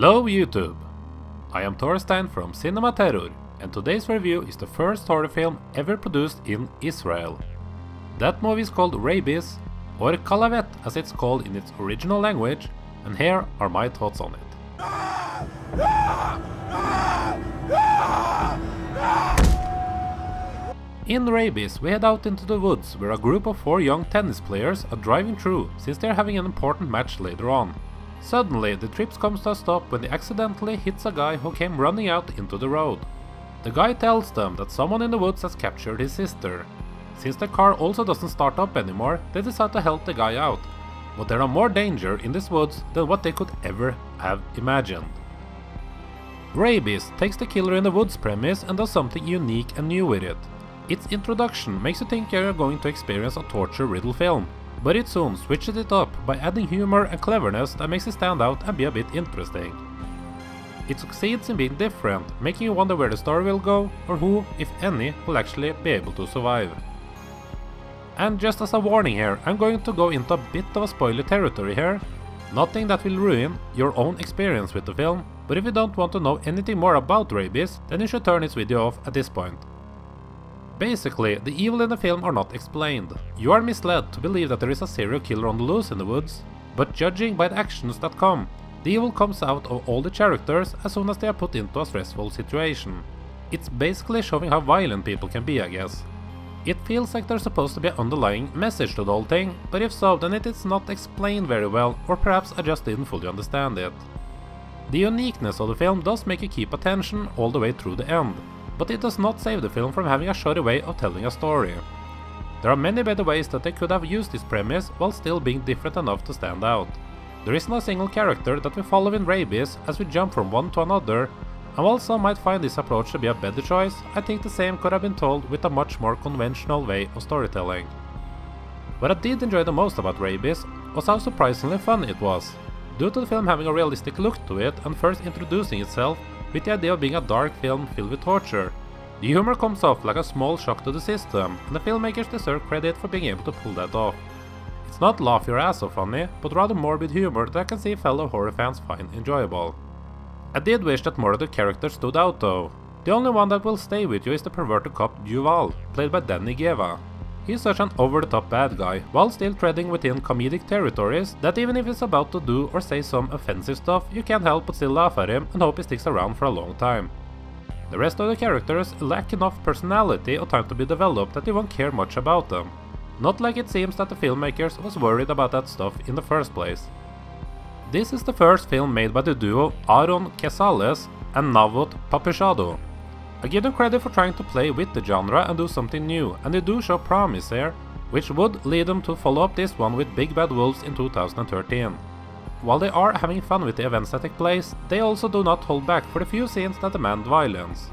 Hello YouTube! I am Torstein from Cinema Terror and today's review is the first horror film ever produced in Israel. That movie is called Rabies, or Kalevet as it's called in its original language, and here are my thoughts on it. In Rabies, we head out into the woods where a group of four young tennis players are driving through since they're having an important match later on. Suddenly, the trip comes to a stop when they accidentally hits a guy who came running out into the road. The guy tells them that someone in the woods has captured his sister. Since the car also doesn't start up anymore, they decide to help the guy out. But there are more danger in this woods than what they could ever have imagined. Rabies takes the killer in the woods premise and does something unique and new with it. Its introduction makes you think you are going to experience a torture riddle film, but it soon switches it up by adding humor and cleverness that makes it stand out and be a bit interesting. It succeeds in being different, making you wonder where the story will go, or who, if any, will actually be able to survive. And just as a warning here, I'm going to go into a bit of a spoiler territory here. Nothing that will ruin your own experience with the film, but if you don't want to know anything more about rabies, then you should turn this video off at this point. Basically, the evil in the film are not explained. You are misled to believe that there is a serial killer on the loose in the woods, but judging by the actions that come, the evil comes out of all the characters as soon as they are put into a stressful situation. It's basically showing how violent people can be, I guess. It feels like there's supposed to be an underlying message to the whole thing, but if so, then it is not explained very well, or perhaps I just didn't fully understand it. The uniqueness of the film does make you keep attention all the way through the end, but it does not save the film from having a shoddy way of telling a story. There are many better ways that they could have used this premise while still being different enough to stand out. There isn't a single character that we follow in Rabies as we jump from one to another, and while some might find this approach to be a better choice, I think the same could have been told with a much more conventional way of storytelling. What I did enjoy the most about Rabies was how surprisingly fun it was. Due to the film having a realistic look to it and first introducing itself with the idea of being a dark film filled with torture, the humor comes off like a small shock to the system, and the filmmakers deserve credit for being able to pull that off. It's not laugh your ass off funny, but rather morbid humor that I can see fellow horror fans find enjoyable. I did wish that more of the characters stood out though. The only one that will stay with you is the perverted cop Duval, played by Danny Geva. He's such an over-the-top bad guy, while still treading within comedic territories, that even if he's about to do or say some offensive stuff, you can't help but still laugh at him and hope he sticks around for a long time. The rest of the characters lack enough personality or time to be developed that you won't care much about them. Not like it seems that the filmmakers was worried about that stuff in the first place. This is the first film made by the duo Aharon Keshales and Navot Papushado. I give them credit for trying to play with the genre and do something new, and they do show promise here, which would lead them to follow up this one with Big Bad Wolves in 2013. While they are having fun with the events that take place, they also do not hold back for the few scenes that demand violence.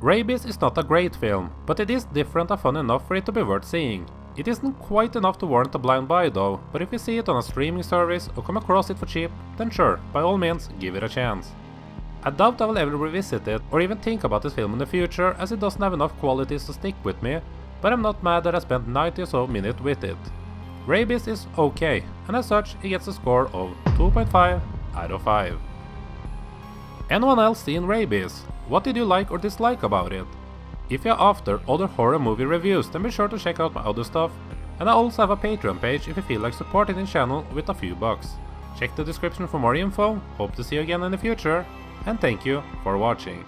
Rabies is not a great film, but it is different and fun enough for it to be worth seeing. It isn't quite enough to warrant a blind buy though, but if you see it on a streaming service or come across it for cheap, then sure, by all means, give it a chance. I doubt I will ever revisit it or even think about this film in the future as it doesn't have enough qualities to stick with me, but I'm not mad that I spent 90 or so minutes with it. Rabies is okay, and as such it gets a score of 2.5 out of 5. Anyone else seen Rabies? What did you like or dislike about it? If you're after other horror movie reviews then be sure to check out my other stuff, and I also have a Patreon page if you feel like supporting the channel with a few bucks. Check the description for more info, hope to see you again in the future, and thank you for watching.